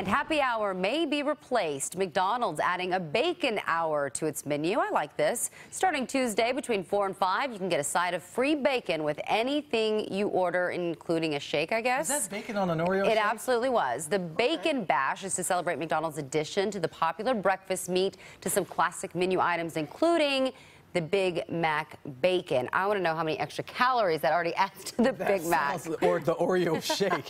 And happy hour may be replaced. McDonald's adding a bacon hour to its menu. I like this. Starting Tuesday between 4 and 5, you can get a side of free bacon with anything you order, including a shake, I guess. Is that bacon on an Oreo It shake? absolutely was. The Bacon Bash is to celebrate McDonald's addition to the popular breakfast meat to some classic menu items, including the Big Mac bacon. I want to know how many extra calories that already adds to the That Big Mac. Or the Oreo shake.